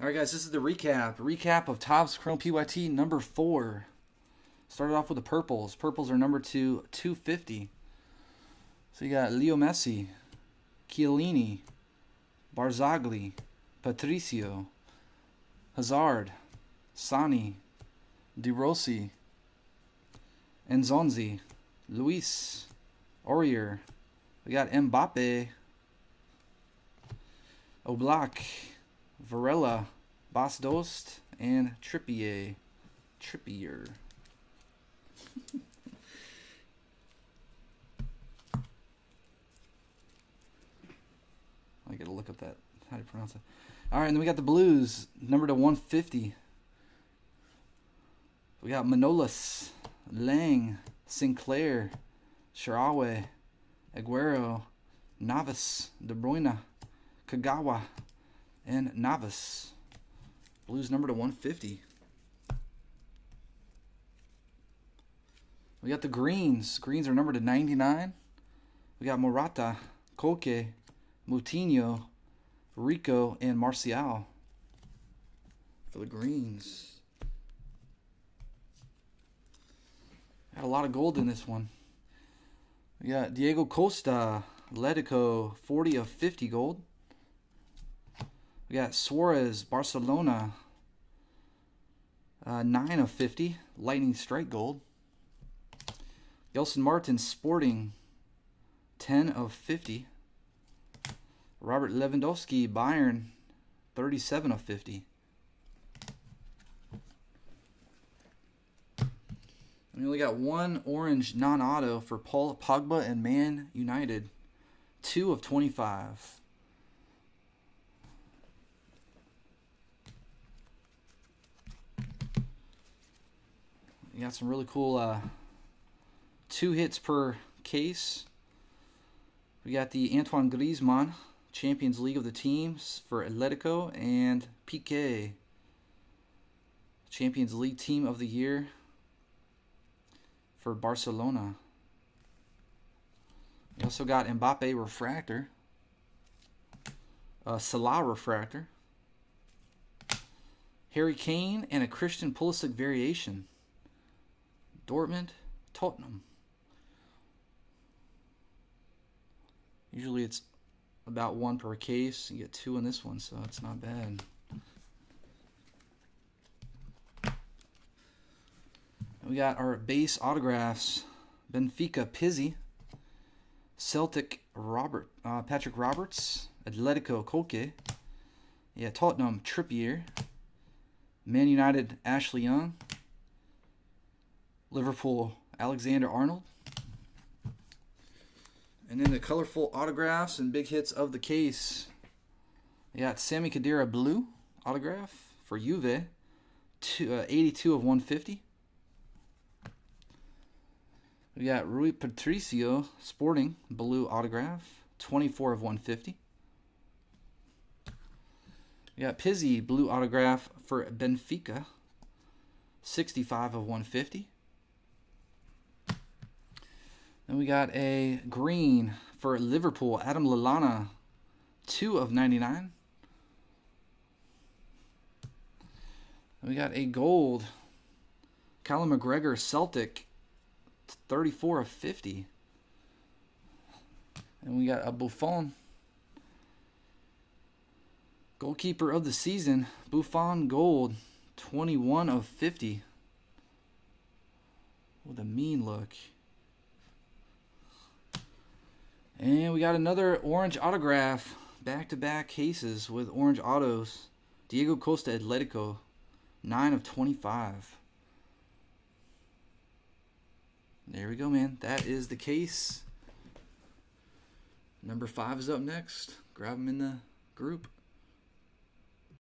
All right, guys, this is the recap. Recap of Topps Chrome PYT number four. Started off with the purples. Purples are number two, 250. So you got Leo Messi, Chiellini, Barzagli, Patricio, Hazard, Sané, De Rossi, Nzonzi, Luis, Aurier. We got Mbappe, Oblak, Varela, Bas Dost, and Trippier. Trippier. I gotta look up that how do you pronounce it. All right, and then we got the Blues, number to 150. We got Manolas, Lang, Sinclair, Shaarawy, Aguero, Navas, De Bruyne, Kagawa, and Navas. Blues number to 150. We got the greens. Greens are numbered to 99. We got Morata, Koke, Moutinho, Rico, and Martial for the greens. Got a lot of gold in this one. We got Diego Costa, Atletico, 40 of 50 gold. We got Suarez, Barcelona, uh, 9 of 50, Lightning Strike Gold. Gelson Martin, Sporting, 10 of 50. Robert Lewandowski, Bayern, 37 of 50. We only got one orange non-auto for Paul Pogba and Man United. 2 of 25. You got some really cool uh, two hits per case. We got the Antoine Griezmann Champions League of the teams for Atletico and Piqué Champions League Team of the Year for Barcelona. We also got Mbappe Refractor, a Salah Refractor, Harry Kane, and a Christian Pulisic Variation. Dortmund, Tottenham. Usually it's about one per case. You get two in this one, so it's not bad. We got our base autographs. Benfica Pizzi. Celtic Robert uh, Patrick Roberts. Atletico Koke. Yeah, Tottenham Trippier. Man United Ashley Young. Liverpool, Alexander Arnold. And then the colorful autographs and big hits of the case. We got Sami Khedira blue autograph for Juve, two, uh, 82 of 150. We got Rui Patricio Sporting blue autograph, 24 of 150. We got Pizzi blue autograph for Benfica, 65 of 150. Then we got a green for Liverpool, Adam Lallana, 2 of 99. we got a gold, Callum McGregor, Celtic, 34 of 50. And we got a Buffon, goalkeeper of the season, Buffon Gold, 21 of 50. With a mean look. And we got another orange autograph. Back-to-back -back cases with orange autos. Diego Costa Atletico. 9 of 25. There we go, man. That is the case. Number 5 is up next. Grab them in the group.